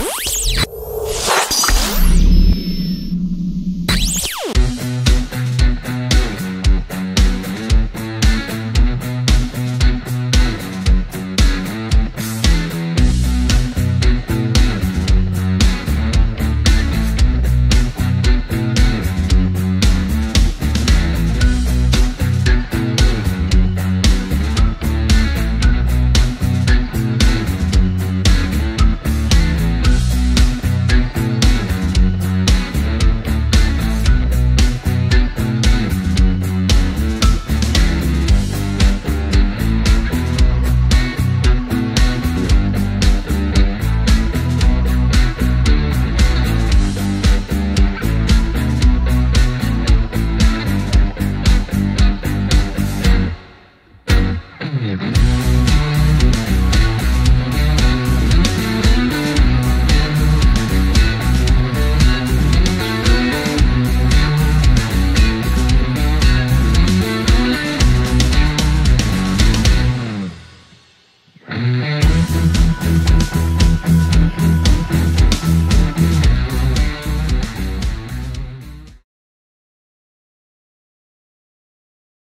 Bye.